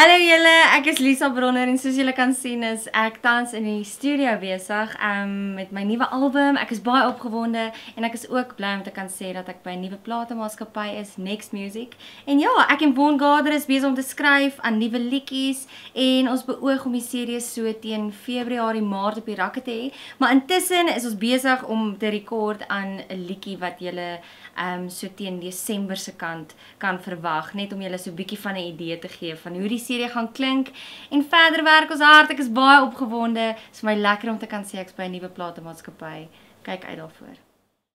Hallo julle, ek is Lisa Bronner en soos julle kan sien is ek tans in die studio besig um, met my nuwe album. Ek is baie opgewonde en ek is ook bly om te kan sê dat ek by 'n nuwe platemaatskappy is, Next Music. En ja, ek en Von Gader is besig om te skryf aan nuwe liedjies en ons beoog om die serie so teen Februarie, Maart op die rakke te hê. Maar intussen is ons besig om te rekord aan 'n liedjie wat julle um so teen Desember se kant kan verwag, net om julle so 'n bietjie van 'n idee te gee van hoe die serie gaan klink en verder werk ons hard. Ek is baie opgewonde. Dit is my lekker om te kan sê ek's by 'n nuwe platemaatskappy. Kyk uit daarvoor.